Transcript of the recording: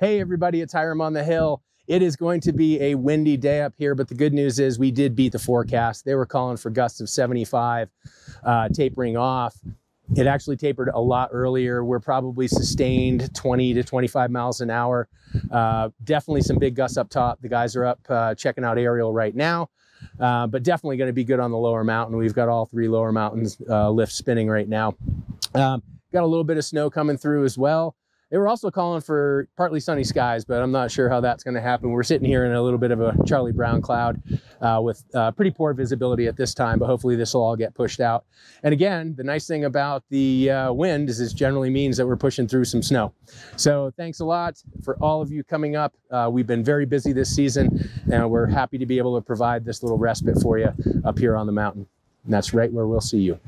Hey everybody, it's Hiram on the Hill. It is going to be a windy day up here, but the good news is we did beat the forecast. They were calling for gusts of 75, uh, tapering off. It actually tapered a lot earlier. We're probably sustained 20 to 25 miles an hour. Uh, definitely some big gusts up top. The guys are up uh, checking out Ariel right now, uh, but definitely going to be good on the lower mountain. We've got all three lower mountains uh, lift spinning right now. Um, got a little bit of snow coming through as well. They were also calling for partly sunny skies, but I'm not sure how that's going to happen. We're sitting here in a little bit of a Charlie Brown cloud uh, with uh, pretty poor visibility at this time, but hopefully this will all get pushed out. And again, the nice thing about the uh, wind is this generally means that we're pushing through some snow. So thanks a lot for all of you coming up. Uh, we've been very busy this season, and we're happy to be able to provide this little respite for you up here on the mountain. And that's right where we'll see you.